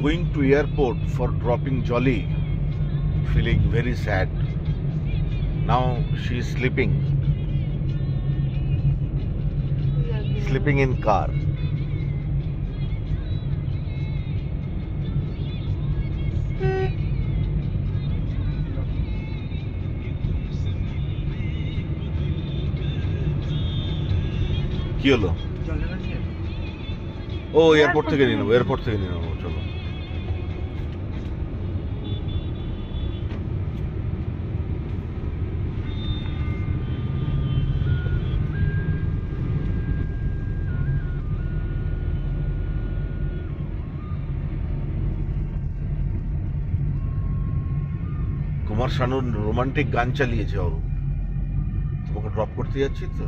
going to airport for dropping Jolly, feeling very sad. Now she is sleeping, sleeping in car. কি হলো ও airport থেকে নিয়ে নেবো airport থেকে নিয়ে নেবো চলো কুমার শানু রোমান্টিক গান চালিয়েছে অরূপ তোমাকে ড্রপ করতে যাচ্ছি তো?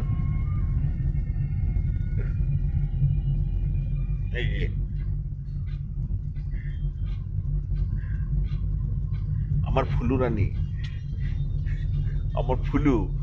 আমার ফুলু রানী। আমার ফুলু।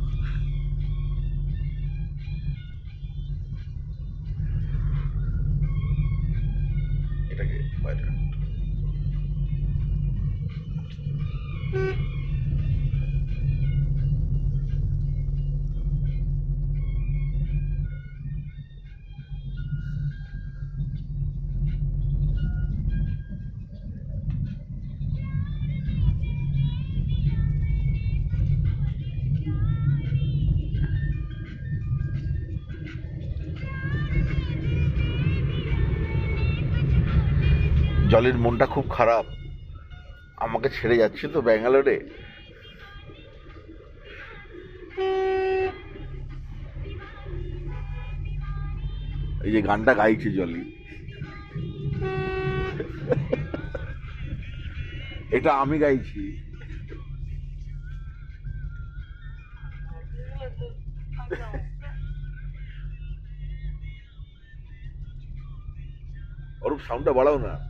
জলের মনটা খুব খারাপ। আমাকে ছেড়ে যাচ্ছে তো ব্যাঙ্গালোরে। এই যে গানটা গাইছে জলি। এটা আমি গাইছি। অরূপ সাউন্ডটা বাড়াও না।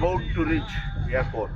about to reach airport.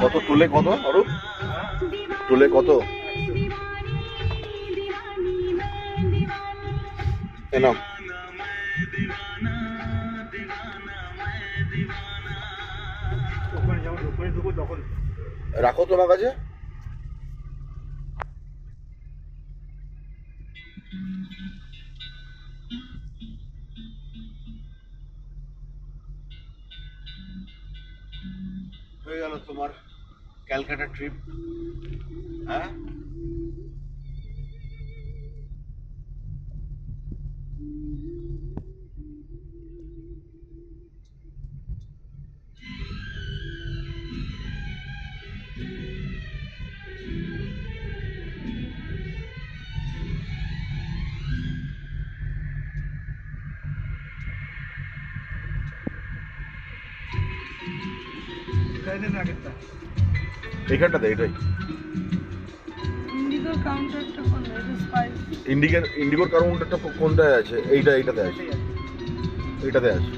কত? তুলে কত অরূপ? তুলে কত? রাখো তোমার কাছে। গেল তোমার ক্যালকাটা ট্রিপ হ্যাঁ? এইখানটাতে এটাই। ইন্ডিগোর কাউন্টারটা কাউন্টারটা কোনটায় আছে? এইটা এইটাতে আছে। এইটাতে আছে।